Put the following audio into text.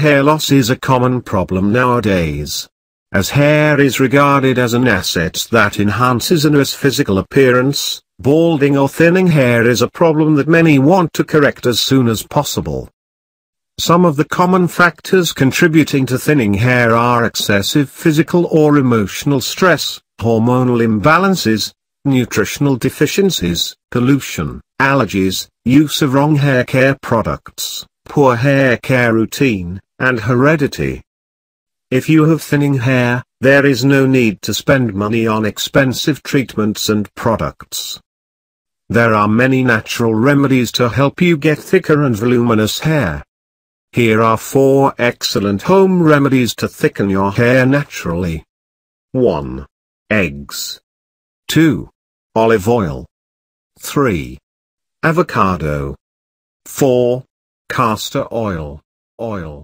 Hair loss is a common problem nowadays. As hair is regarded as an asset that enhances a nurse's physical appearance, balding or thinning hair is a problem that many want to correct as soon as possible. Some of the common factors contributing to thinning hair are excessive physical or emotional stress, hormonal imbalances, nutritional deficiencies, pollution, allergies, use of wrong hair care products, poor hair care routine, and heredity. If you have thinning hair, there is no need to spend money on expensive treatments and products. There are many natural remedies to help you get thicker and voluminous hair. Here are 4 excellent home remedies to thicken your hair naturally. 1. Eggs. 2. Olive oil. 3. Avocado. 4. Castor oil. Oil.